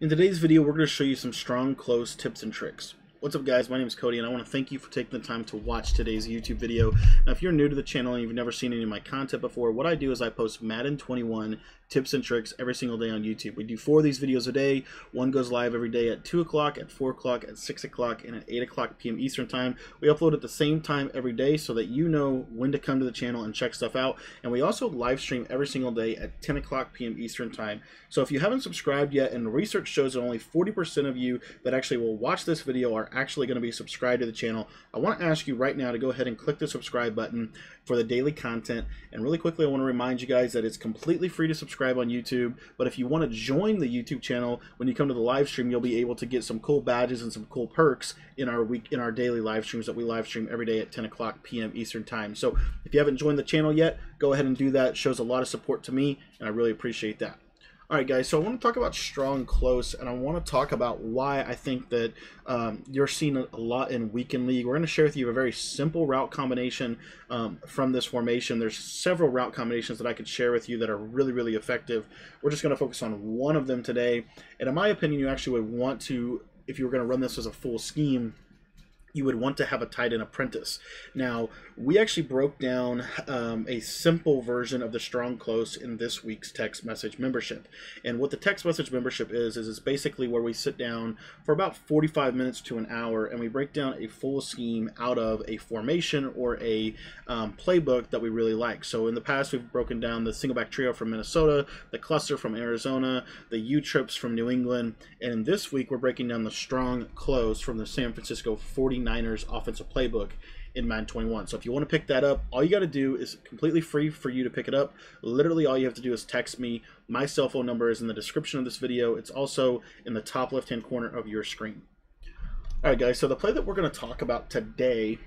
In today's video, we're going to show you some strong close tips and tricks. What's up guys, my name is Cody and I want to thank you for taking the time to watch today's YouTube video. Now if you're new to the channel and you've never seen any of my content before, what I do is I post Madden 21 tips and tricks every single day on YouTube. We do four of these videos a day. One goes live every day at 2 o'clock, at 4 o'clock, at 6 o'clock, and at 8 o'clock p.m. Eastern Time. We upload at the same time every day so that you know when to come to the channel and check stuff out. And we also live stream every single day at 10 o'clock p.m. Eastern Time. So if you haven't subscribed yet, and research shows that only 40% of you that actually will watch this video are actually going to be subscribed to the channel, I want to ask you right now to go ahead and click the subscribe button for the daily content. And really quickly, I want to remind you guys that it's completely free to subscribe on YouTube. But if you want to join the YouTube channel, when you come to the live stream, you'll be able to get some cool badges and some cool perks in our week in our daily live streams that we live stream every day at 10 o'clock p.m. Eastern Time. So if you haven't joined the channel yet, go ahead and do that. It shows a lot of support to me, and I really appreciate that. All right, guys, so I want to talk about strong close, and I want to talk about why I think that um, you're seeing a lot in weekend league. We're going to share with you a very simple route combination um, from this formation. There's several route combinations that I could share with you that are really, really effective. We're just going to focus on one of them today, and in my opinion, you actually would want to, if you were going to run this as a full scheme, you would want to have a tight end apprentice. Now, we actually broke down um, a simple version of the strong close in this week's text message membership. And what the text message membership is, is it's basically where we sit down for about 45 minutes to an hour and we break down a full scheme out of a formation or a um, playbook that we really like. So in the past, we've broken down the single back trio from Minnesota, the cluster from Arizona, the U trips from New England, and this week we're breaking down the strong close from the San Francisco 40 49ers offensive playbook in Madden 21. So if you want to pick that up, all you got to do is completely free for you to pick it up. Literally all you have to do is text me. My cell phone number is in the description of this video. It's also in the top left-hand corner of your screen. All right, guys, so the play that we're going to talk about today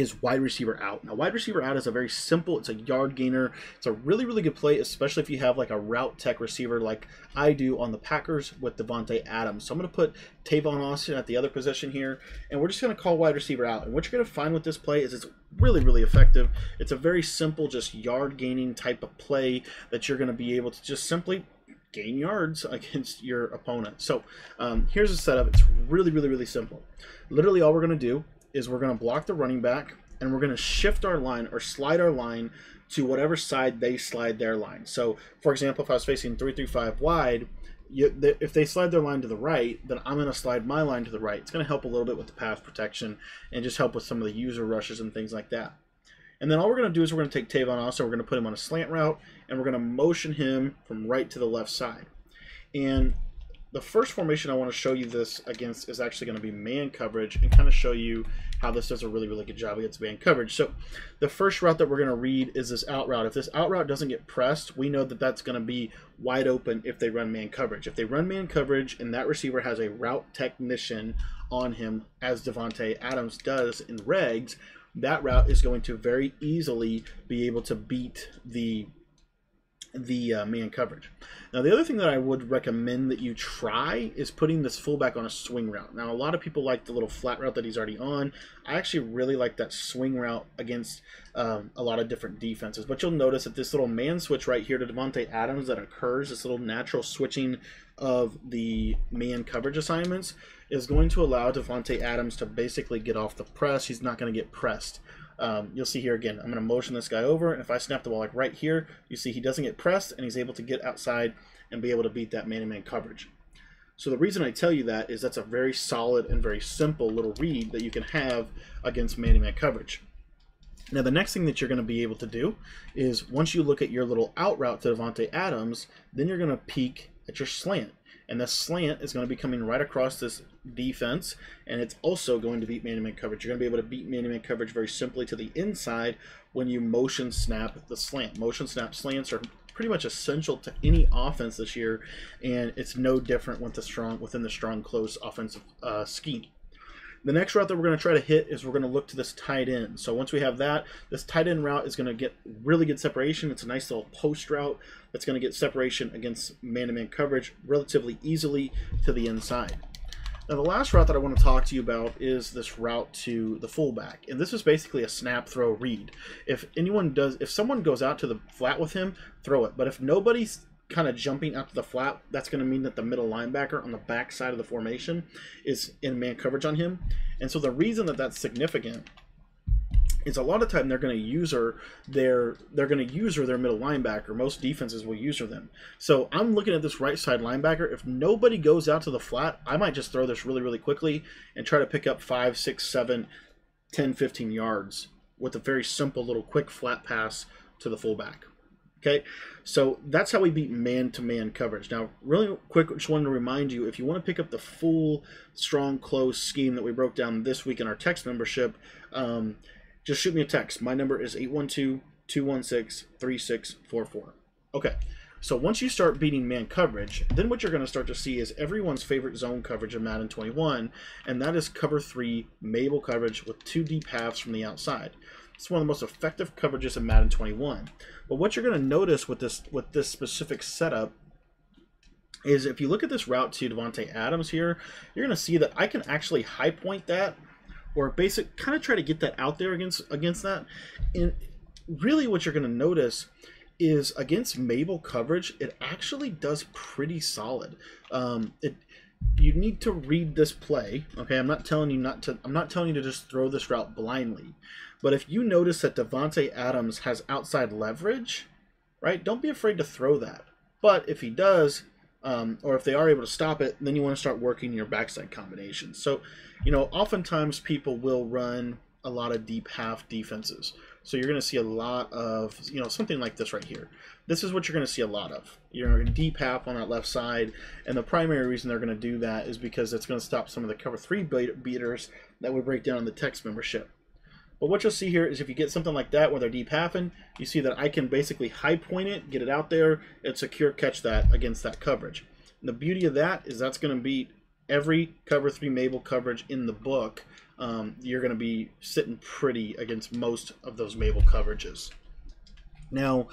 is wide receiver out. Now, wide receiver out is a very simple, it's a yard gainer. It's a really, really good play, especially if you have like a route tech receiver like I do on the Packers with Davante Adams. So I'm going to put Tavon Austin at the other position here, and we're just going to call wide receiver out. And what you're going to find with this play is it's really, really effective. It's a very simple, just yard gaining type of play that you're going to be able to just simply gain yards against your opponent. So um, here's the setup. It's really, really, really simple. Literally all we're going to do is we're going to block the running back and we're going to shift our line or slide our line to whatever side they slide their line. So, for example, if I was facing 335 wide, you, if they slide their line to the right, then I'm going to slide my line to the right. It's going to help a little bit with the pass protection and just help with some of the user rushes and things like that. And then all we're going to do is we're going to take Tavon Austin, we're going to put him on a slant route, and we're going to motion him from right to the left side. And the first formation I want to show you this against is actually going to be man coverage and kind of show you how this does a really, really good job against man coverage. So the first route that we're going to read is this out route. If this out route doesn't get pressed, we know that that's going to be wide open if they run man coverage. If they run man coverage and that receiver has a route technician on him, as Davante Adams does in regs, that route is going to very easily be able to beat the the uh, man coverage. Now, the other thing that I would recommend that you try is putting this fullback on a swing route. Now, a lot of people like the little flat route that he's already on. I actually really like that swing route against um, a lot of different defenses. But you'll notice that this little man switch right here to Davante Adams that occurs, this little natural switching of the man coverage assignments, is going to allow Davante Adams to basically get off the press. He's not going to get pressed. Um, you'll see here again, I'm going to motion this guy over, and if I snap the ball like right here, you see he doesn't get pressed, and he's able to get outside and be able to beat that man-to-man -man coverage. So the reason I tell you that is that's a very solid and very simple little read that you can have against man-to-man -man coverage. Now the next thing that you're going to be able to do is once you look at your little out route to Davante Adams, then you're going to peek at your slant. And the slant is going to be coming right across this defense, and it's also going to beat man-to-man coverage. You're going to be able to beat man-to-man coverage very simply to the inside when you motion snap the slant. Motion snap slants are pretty much essential to any offense this year, and it's no different with the strong within the strong close offensive uh, scheme. The next route that we're going to try to hit is we're going to look to this tight end. So once we have that, this tight end route is going to get really good separation. It's a nice little post route that's going to get separation against man-to-man -man coverage relatively easily to the inside. Now the last route that I want to talk to you about is this route to the fullback. And this is basically a snap throw read. If anyone does if someone goes out to the flat with him, throw it. But if nobody's kind of jumping out to the flat, that's going to mean that the middle linebacker on the back side of the formation is in man coverage on him. And so the reason that that's significant is a lot of time they're going to use her their they're going to use her their middle linebacker. Most defenses will use her them. So I'm looking at this right side linebacker. If nobody goes out to the flat, I might just throw this really really quickly and try to pick up five, six, seven, 10, 15 yards with a very simple little quick flat pass to the fullback. Okay, so that's how we beat man-to-man coverage. Now, really quick, just wanted to remind you, if you want to pick up the full strong close scheme that we broke down this week in our text membership, um, just shoot me a text. My number is 812-216-3644. Okay, so once you start beating man coverage, then what you're going to start to see is everyone's favorite zone coverage in Madden 21, and that is cover three Mabel coverage with two deep halves from the outside. It's one of the most effective coverages in Madden 21. But what you're going to notice with this with this specific setup is if you look at this route to Davante Adams here, you're going to see that I can actually high point that or basic kind of try to get that out there against against that. And really what you're going to notice is against Mabel coverage, it actually does pretty solid. Um, it you need to read this play. Okay, I'm not telling you not to. I'm not telling you to just throw this route blindly. But if you notice that Davante Adams has outside leverage, right, don't be afraid to throw that. But if he does, um, or if they are able to stop it, then you want to start working your backside combinations. So, you know, oftentimes people will run a lot of deep half defenses. So you're going to see a lot of, you know, something like this right here. This is what you're going to see a lot of. You're deep half on that left side, and the primary reason they're going to do that is because it's going to stop some of the cover three beaters that we break down in the text membership. But what you'll see here is if you get something like that where they're deep halfing, you see that I can basically high point it, get it out there, and secure catch that against that coverage. And the beauty of that is that's going to beat every cover three Mabel coverage in the book. Um, you're going to be sitting pretty against most of those Mabel coverages. Now,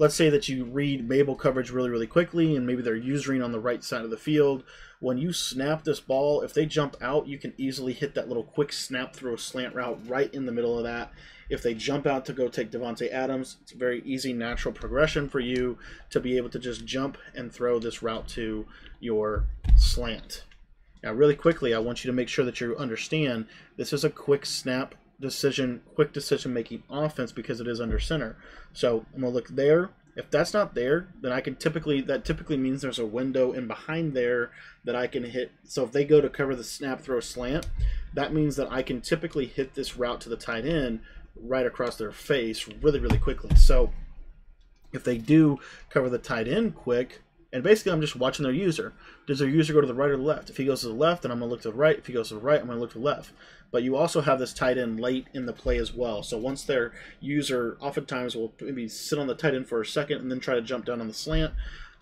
let's say that you read Mabel coverage really, really quickly, and maybe they're using on the right side of the field when you snap this ball, if they jump out, you can easily hit that little quick snap through a slant route right in the middle of that. If they jump out to go take Davante Adams, it's a very easy, natural progression for you to be able to just jump and throw this route to your slant. Now, really quickly, I want you to make sure that you understand this is a quick snap decision, quick decision making offense because it is under center. So I'm to look there. If that's not there, then I can typically that typically means there's a window in behind there that I can hit. So if they go to cover the snap throw slant, that means that I can typically hit this route to the tight end right across their face really really quickly. So if they do cover the tight end quick, and basically I'm just watching their user. Does their user go to the right or the left? If he goes to the left, then I'm gonna look to the right. If he goes to the right, I'm gonna look to the left but you also have this tight end late in the play as well. So once their user oftentimes will maybe sit on the tight end for a second and then try to jump down on the slant,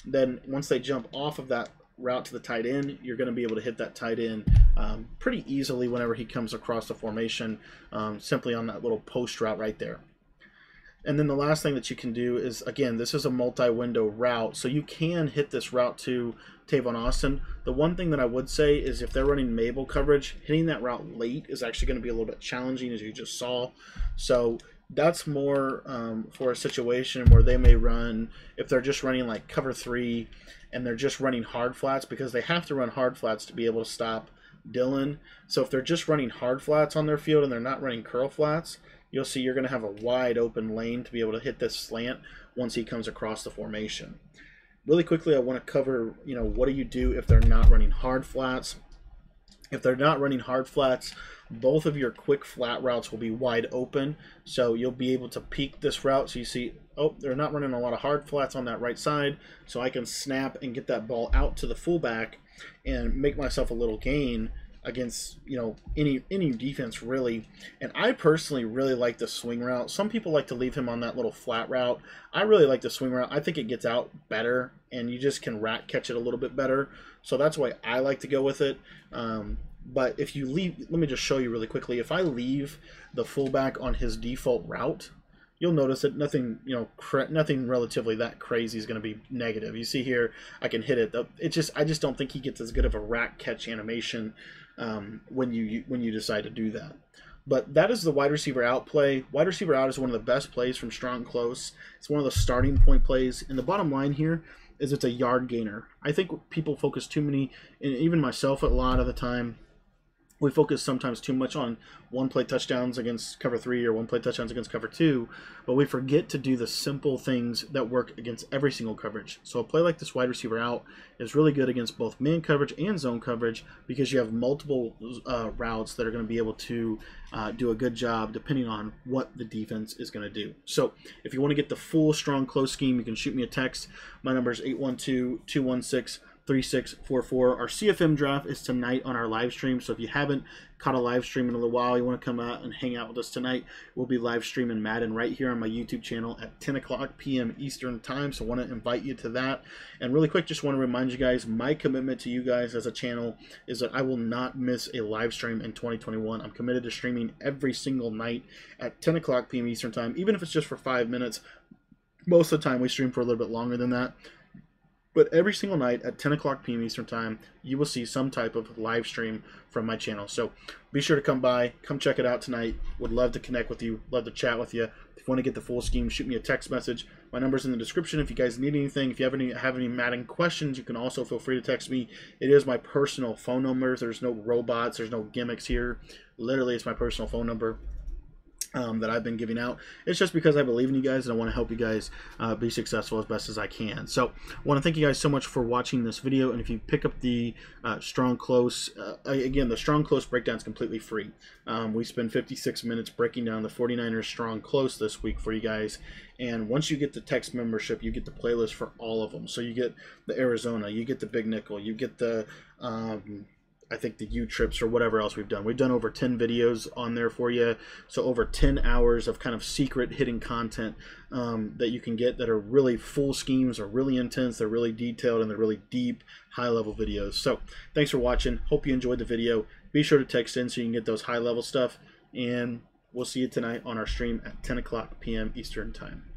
then once they jump off of that route to the tight end, you're going to be able to hit that tight end um, pretty easily whenever he comes across the formation, um, simply on that little post route right there. And then the last thing that you can do is, again, this is a multi-window route, so you can hit this route to Tavon Austin. The one thing that I would say is if they're running Mabel coverage, hitting that route late is actually going to be a little bit challenging, as you just saw. So that's more um, for a situation where they may run, if they're just running like cover three and they're just running hard flats, because they have to run hard flats to be able to stop Dylan. So if they're just running hard flats on their field and they're not running curl flats, you'll see you're going to have a wide open lane to be able to hit this slant once he comes across the formation. Really quickly, I want to cover, you know, what do you do if they're not running hard flats? If they're not running hard flats, both of your quick flat routes will be wide open. So you'll be able to peek this route. So you see, oh, they're not running a lot of hard flats on that right side. So I can snap and get that ball out to the fullback and make myself a little gain against you know any any defense really. And i personally really like the swing route. Some people like to leave him on that little flat route. I really like the swing route. I think it gets out better and you just can RAC catch it a little bit better. So that's why i like to go with it. Um, but if you leave let me just show you really quickly. If i leave the fullback on his default route you'll notice that nothing, you know, nothing relatively that crazy is going to be negative. You see here, I can hit it. It just, I just don't think he gets as good of a RAC catch animation um, when you when you decide to do that. But that is the wide receiver out play. Wide receiver out is one of the best plays from strong close. It's one of the starting point plays. And the bottom line here is it's a yard gainer. I think people focus too many, and even myself a lot of the time, we focus sometimes too much on one play touchdowns against cover three or one play touchdowns against cover two, but we forget to do the simple things that work against every single coverage. So a play like this wide receiver out is really good against both man coverage and zone coverage because you have multiple uh, routes that are going to be able to uh, do a good job depending on what the defense is going to do. So if you want to get the full strong close scheme, you can shoot me a text. My number is 812 216 3644. Our CFM draft is tonight on our live stream. So if you haven't caught a live stream in a little while, you want to come out and hang out with us tonight, we'll be live streaming Madden right here on my YouTube channel at 10 o'clock p.m. Eastern Time. So I want to invite you to that. And really quick, just want to remind you guys my commitment to you guys as a channel is that I will not miss a live stream in 2021. I'm committed to streaming every single night at 10 o'clock p.m. Eastern Time, even if it's just for five minutes. Most of the time, we stream for a little bit longer than that. But every single night at 10 o'clock p.m. Eastern Time, you will see some type of live stream from my channel. So be sure to come by, come check it out tonight. Would love to connect with you, love to chat with you. If you want to get the full scheme, shoot me a text message. My number's in the description. If you guys need anything, if you have any have any Madden questions, you can also feel free to text me. It is my personal phone number. There's no robots, there's no gimmicks here. Literally, it's my personal phone number um, that I've been giving out. It's just because I believe in you guys and I want to help you guys uh, be successful as best as I can. So I want to thank you guys so much for watching this video. And if you pick up the uh, Strong Close, uh, again, the Strong Close breakdown is completely free. Um, we spend 56 minutes breaking down the 49ers Strong Close this week for you guys. And once you get the text membership, you get the playlist for all of them. So you get the Arizona, you get the Big Nickel, you get the... Um, I think the U trips or whatever else we've done. We've done over 10 videos on there for you. So over 10 hours of kind of secret hidden content um, that you can get that are really full schemes, are really intense, they're really detailed, and they're really deep, high level videos. So thanks for watching. Hope you enjoyed the video. Be sure to text in so you can get those high level stuff. And we'll see you tonight on our stream at 10 o'clock p.m. Eastern Time.